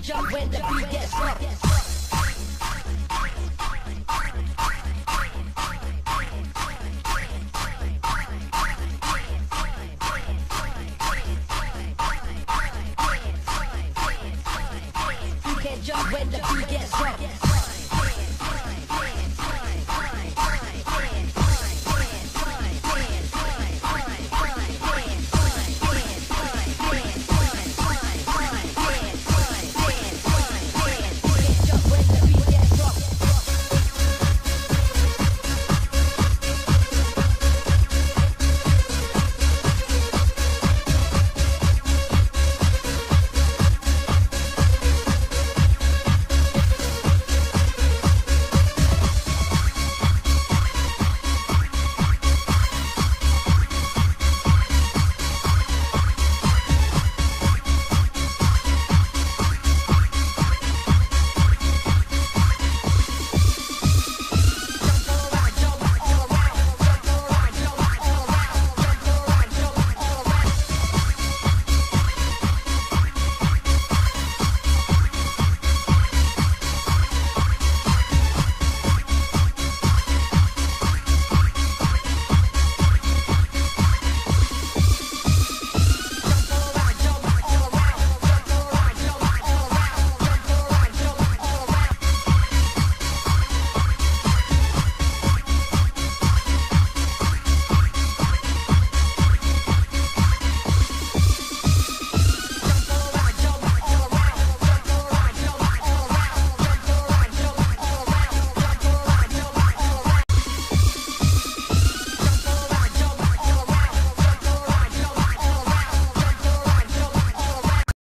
jump when the beat gets up.